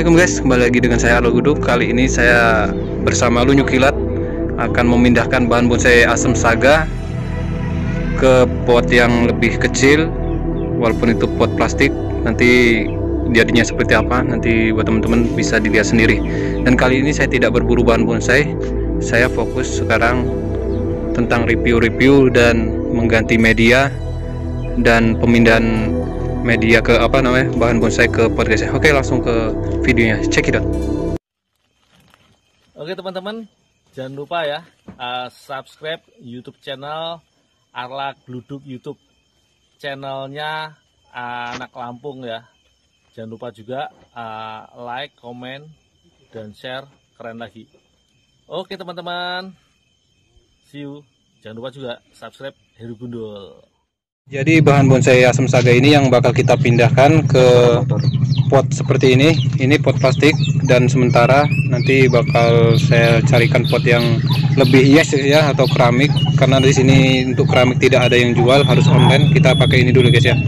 Assalamualaikum guys, kembali lagi dengan saya Alo Gudu. Kali ini saya bersama Lunyu Kilat akan memindahkan bahan bonsai asam saga ke pot yang lebih kecil, walaupun itu pot plastik. Nanti jadinya seperti apa, nanti buat teman-teman bisa dilihat sendiri. Dan kali ini saya tidak berburu bahan bonsai, saya fokus sekarang tentang review-review dan mengganti media dan pemindahan media ke apa namanya bahan bonsai ke pot guys ya. Oke langsung ke videonya check it out. Oke teman-teman jangan lupa ya uh, subscribe YouTube channel Arla Gluduk YouTube channelnya uh, anak Lampung ya. Jangan lupa juga uh, like, comment, dan share keren lagi. Oke teman-teman, see you. Jangan lupa juga subscribe Heru Gundul. Jadi bahan bonsai asam saga ini yang bakal kita pindahkan ke pot seperti ini. Ini pot plastik dan sementara nanti bakal saya carikan pot yang lebih yes ya atau keramik karena di sini untuk keramik tidak ada yang jual harus online. Kita pakai ini dulu guys ya.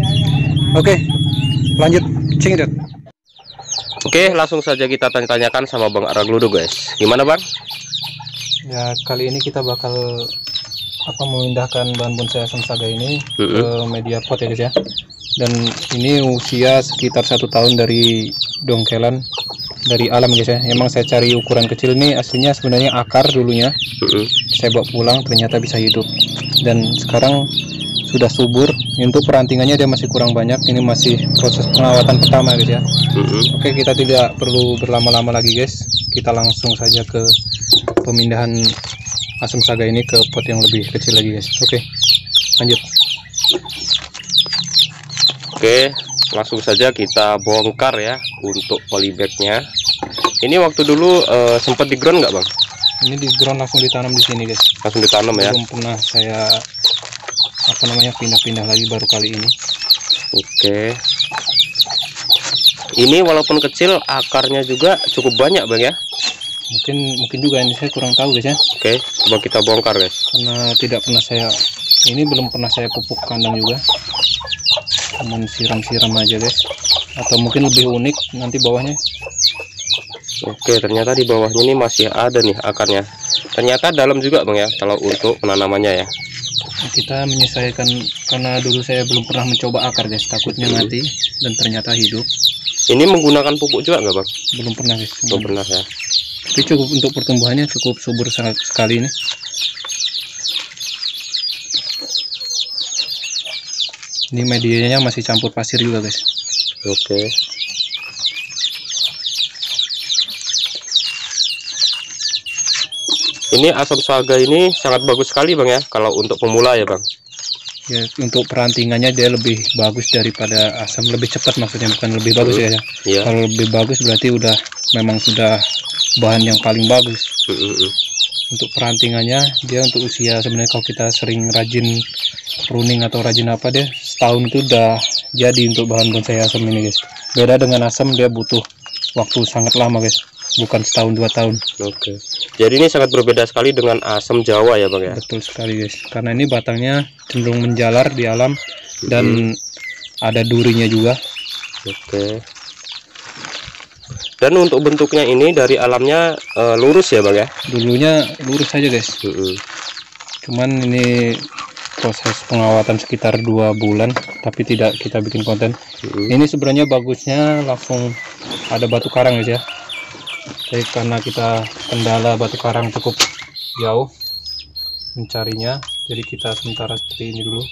Oke, lanjut cengit. Oke, langsung saja kita tanya-tanyakan sama Bang Aragludo guys. Gimana Bang? Ya kali ini kita bakal apa memindahkan bahan bonsai asam saga ini Mm-mm. ke media pot ya guys ya dan ini usia sekitar satu tahun dari dongkelan dari alam guys ya emang saya cari ukuran kecil ini aslinya sebenarnya akar dulunya Mm-mm. saya bawa pulang ternyata bisa hidup dan sekarang sudah subur untuk perantingannya dia masih kurang banyak ini masih proses pengawatan pertama guys ya Mm-mm. Oke, kita tidak perlu berlama-lama lagi, guys. Kita langsung saja ke pemindahan asam saga ini ke pot yang lebih kecil lagi, guys. Oke, lanjut. Oke, langsung saja kita bongkar ya untuk polybagnya. Ini waktu dulu eh, sempat di ground nggak Bang? Ini di ground langsung ditanam di sini, guys. Langsung ditanam ya. Belum pernah saya apa namanya pindah-pindah lagi baru kali ini. Oke. Ini walaupun kecil akarnya juga cukup banyak Bang ya. Mungkin mungkin juga ini saya kurang tahu, guys ya. Oke, coba kita bongkar guys. Karena tidak pernah saya ini belum pernah saya pupuk kandang juga. Cuman siram-siram aja, guys. Atau mungkin lebih unik nanti bawahnya Oke, ternyata di bawahnya ini masih ada nih akarnya. Ternyata dalam juga Bang ya kalau untuk penanamannya ya. kita menyesuaikan karena dulu saya belum pernah mencoba akar guys takutnya mati dan ternyata hidup Ini menggunakan pupuk juga nggak Bang? belum pernah guys Belum pernah ya. Tapi cukup untuk pertumbuhannya cukup subur sangat sekali ini ini medianya masih campur pasir juga guys Oke. Ini asam saga ini sangat bagus sekali bang ya kalau untuk pemula ya bang. ya untuk perantingannya dia lebih bagus daripada asam lebih cepat maksudnya bukan lebih bagus ya, ya. Iya. kalau lebih bagus berarti udah memang sudah bahan yang paling bagus. Mm, untuk perantingannya dia untuk usia sebenarnya kalau kita sering rajin pruning atau rajin apa deh setahun itu udah jadi untuk bahan bonsai asam ini guys. Beda dengan asam dia butuh waktu sangat lama guys. Bukan setahun dua tahun. Oke. Jadi ini sangat berbeda sekali dengan asam Jawa ya bang ya. betul sekali guys. Karena ini batangnya cenderung menjalar di alam dan ada durinya juga. Oke. Dan untuk bentuknya ini dari alamnya eh, lurus ya bang ya. dulunya lurus saja guys. Mm, mm. cuman ini proses pengawatan sekitar dua bulan tapi tidak kita bikin konten. Mm, ini sebenarnya bagusnya langsung ada batu karang guys ya. Tapi karena kita kendala batu karang cukup jauh mencarinya jadi kita sementara seperti ini dulu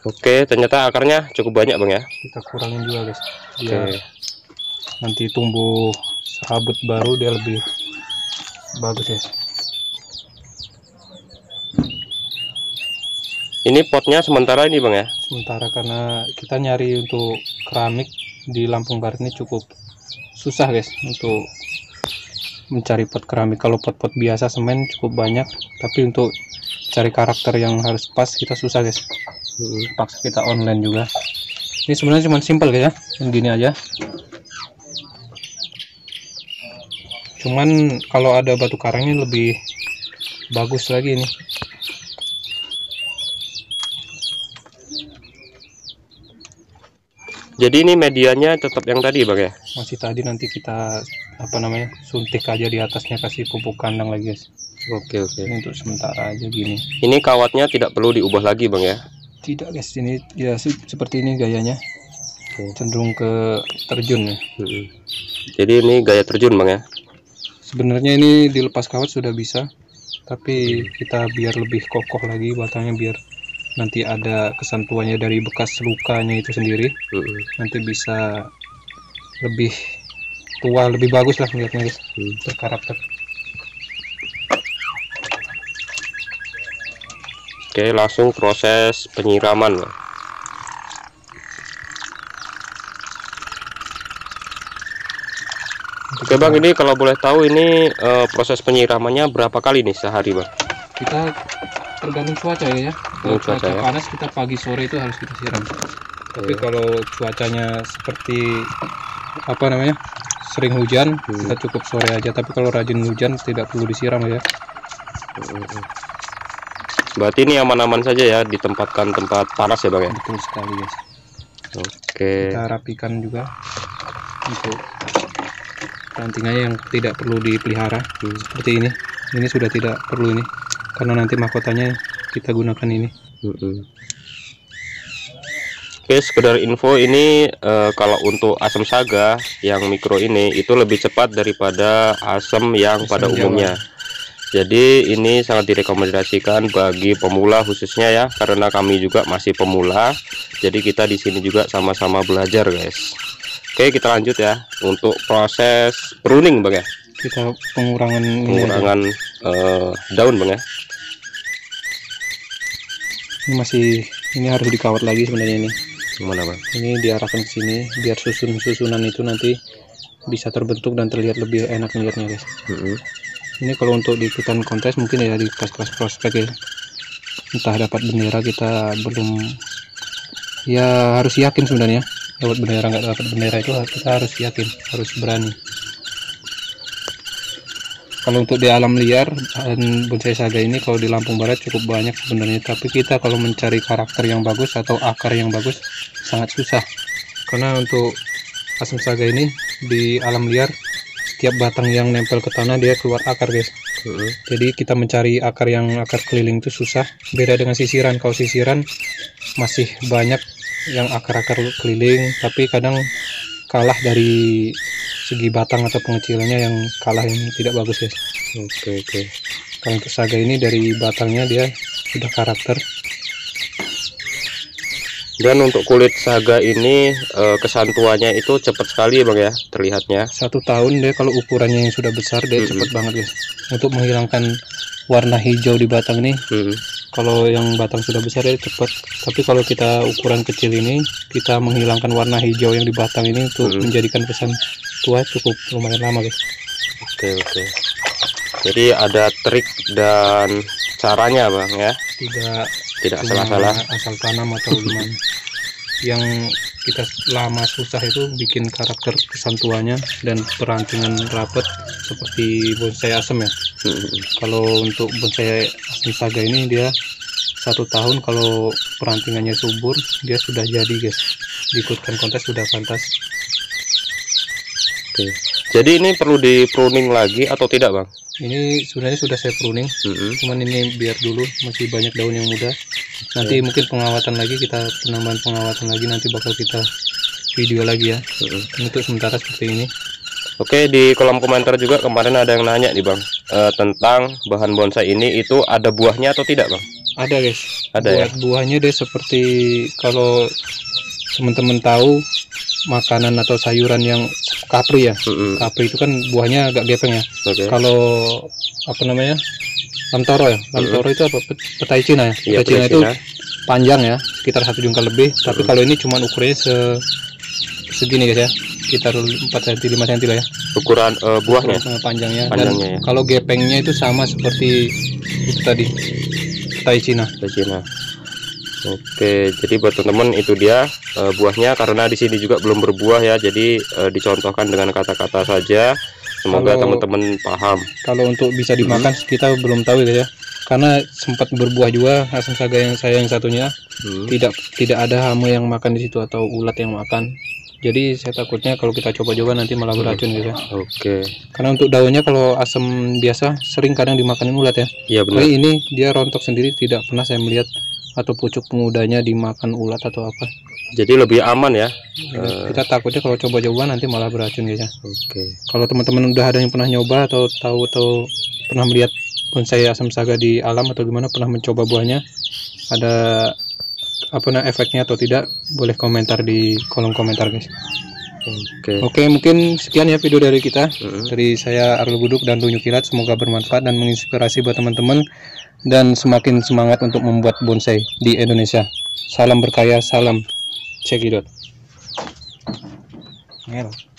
Oke, ternyata akarnya cukup banyak bang ya. kita kurangin juga guys Oke. nanti tumbuh serabut baru dia lebih bagus ya Ini potnya sementara ini bang ya. sementara karena kita nyari untuk keramik di Lampung Barat ini cukup susah guys untuk mencari pot keramik kalau pot-pot biasa semen cukup banyak tapi untuk cari karakter yang harus pas kita susah guys Mm. paksa kita online juga ini sebenarnya cuma simpel guys ya gini aja cuman kalau ada batu karangnya lebih bagus lagi ini Jadi ini medianya tetap yang tadi bang ya? Masih tadi nanti kita apa namanya suntik aja di atasnya kasih pupuk kandang lagi guys. Oke oke. Ini untuk sementara aja gini. Ini kawatnya tidak perlu diubah lagi bang ya? Tidak guys, ini ya se- seperti ini gayanya. Oke. Cenderung ke terjun ya. Mm-mm. Jadi ini gaya terjun bang ya? Sebenarnya ini dilepas kawat sudah bisa, tapi kita biar lebih kokoh lagi batangnya biar nanti ada kesantuannya dari bekas lukanya itu sendiri. Mm-mm. Nanti bisa lebih tua, lebih bagus lah melihatnya guys, Hmm. berkarakter. Oke langsung proses penyiraman. Oke bang ini kalau boleh tahu ini eh, proses penyiramannya berapa kali nih sehari bang? Kita tergantung cuaca ya. ya. Kalau Oh, cuaca cuaca ya. panas kita pagi sore itu harus kita siram. Tapi Iya. kalau cuacanya seperti apa namanya sering hujan Hmm. kita cukup sore aja. Tapi kalau rajin hujan tidak perlu disiram ya. Berarti ini aman-aman saja ya ditempatkan tempat panas ya bang ya? Betul sekali guys. Oke. Kita rapikan juga untuk rantingannya yang tidak perlu dipelihara Hmm. seperti ini. Ini sudah tidak perlu ini karena nanti mahkotanya kita gunakan ini. Mm-mm. Oke, sekedar info ini eh, kalau untuk asam saga yang mikro ini itu lebih cepat daripada asam yang Asam pada Jawa. Jadi ini sangat direkomendasikan bagi pemula khususnya ya karena kami juga masih pemula. Jadi kita di sini juga sama-sama belajar, guys. Oke, kita lanjut ya untuk proses pruning, Bang ya. Kita pengurangan. Pengurangan eh, daun, Bang ya. Ini masih ini harus dikawat lagi sebenarnya ini. Gimana, Bang? Ini diarahkan ke sini biar susun-susunan itu nanti bisa terbentuk dan terlihat lebih enak melihatnya guys. Mm-mm. Ini kalau untuk di ikutan kontes mungkin ya di kelas-kelas prospek ya. Entah dapat bendera kita belum. Ya harus yakin sebenarnya. Dapat bendera nggak dapat bendera itu kita harus yakin harus berani. Kalau untuk di alam liar dan bonsai saga ini kalau di Lampung Barat cukup banyak sebenarnya. Tapi kita kalau mencari karakter yang bagus atau akar yang bagus sangat susah. Karena untuk asam saga ini di alam liar setiap batang yang nempel ke tanah dia keluar akar guys. Mm-mm. jadi kita mencari akar yang akar keliling itu susah. Beda dengan sisiran. Kalau sisiran masih banyak yang akar-akar keliling tapi kadang kalah dari segi batang atau pengecilannya yang kalah yang tidak bagus guys. Oke, oke. kalau untuk saga ini dari batangnya dia sudah karakter Dan untuk kulit saga ini eh, kesantuannya itu cepat sekali bang ya terlihatnya. satu tahun dia kalau ukurannya yang sudah besar dia Mhm. cepat banget guys untuk menghilangkan warna hijau di batang ini Hmm. kalau yang batang sudah besar dia cepat tapi kalau kita ukuran kecil ini kita menghilangkan warna hijau yang di batang ini untuk Mhm. menjadikan kesan tua cukup lumayan lama guys Oke oke. Jadi ada trik dan caranya bang ya, tidak tidak salah-salah. asal tanam atau gimana yang kita lama susah itu bikin karakter kesan tuanya dan perantingan rapet seperti bonsai asem ya Hmm. kalau untuk bonsai asem saga ini dia satu tahun kalau perantingannya subur dia sudah jadi guys diikutkan kontes sudah pantas Oke. Jadi ini perlu di pruning lagi atau tidak bang? ini sebenarnya sudah saya pruning Hmm. cuman ini biar dulu masih banyak daun yang muda nanti mungkin pengawatan lagi kita penambahan pengawatan lagi nanti bakal kita video lagi ya Hmm. Ini untuk sementara seperti ini Oke di kolom komentar juga kemarin ada yang nanya nih bang eh, tentang bahan bonsai ini itu ada buahnya atau tidak bang? ada guys Ada ya? Buat buahnya dia seperti kalau teman-teman tahu makanan atau sayuran yang kapri ya Hmm. kapri itu kan buahnya agak gepeng ya Oke. kalau apa namanya lamtoro ya lamtoro itu apa Pet- petai Cina ya Iya, petai Cina petai itu panjang ya sekitar satu jengkal lebih tapi Mm. kalau ini cuma ukurannya se segini guys ya sekitar 4 cm 5 cm lah ya Ukuran eh, buahnya. Ukuran panjangnya, Panjangnya dan ya. kalau gepengnya itu sama seperti itu tadi petai Cina Dari Cina. Oke, jadi buat teman-teman itu dia eh, buahnya karena di sini juga belum berbuah ya, jadi eh, dicontohkan dengan kata-kata saja. Semoga teman-teman paham. kalau untuk bisa dimakan kita belum tahu ya karena sempat berbuah juga asam saga yang saya yang satunya Hmm. tidak tidak ada hama yang makan di situ atau ulat yang makan jadi saya takutnya kalau kita coba-coba nanti malah beracun gitu Oke. karena untuk daunnya kalau asam biasa sering kadang dimakanin ulat ya Iya benar. Tapi ini dia rontok sendiri tidak pernah saya melihat atau pucuk pemudanya dimakan ulat atau apa Jadi lebih aman ya. Eh, kita takutnya kalau coba-coba nanti malah beracun ya Oke. kalau teman-teman udah ada yang pernah nyoba atau tahu atau pernah melihat bonsai asam saga di alam atau gimana pernah mencoba buahnya ada apa nah efeknya atau tidak boleh komentar di kolom komentar guys Oke. oke mungkin sekian ya video dari kita Mm-mm. dari saya Arlo Buduk dan Dunyu Kilat semoga bermanfaat dan menginspirasi buat teman-teman dan semakin semangat untuk membuat bonsai di Indonesia. Salam berkaya salam. Cekidot Ngel.